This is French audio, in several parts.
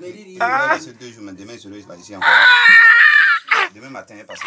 Mais il, deux jours, demain, il se ici encore. Demain matin, il est passé.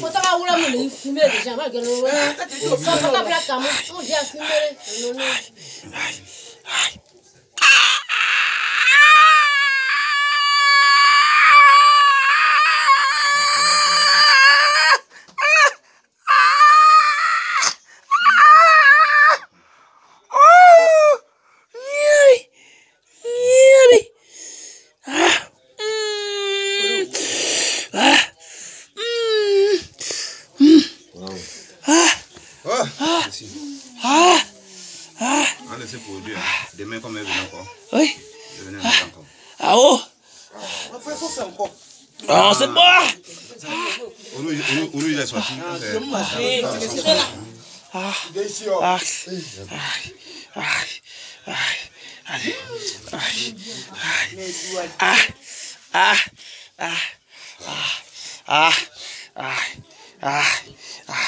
Kota ka wula mun de i fimé déjà n ma gɛrɛ o la. Sɔ fɔ ka bila ka mun diya fimé. ah, ah, ah, On va pour Dieu. Demain, comme elle vient encore. Oui. Elle vient encore. Ah oh On va faire ça encore. Non, c'est pas Aujourd'hui, il est sorti. Ah, ah, ah, ah, Allez. Ah, ah, ah, ah, ah, ah, ah, ah.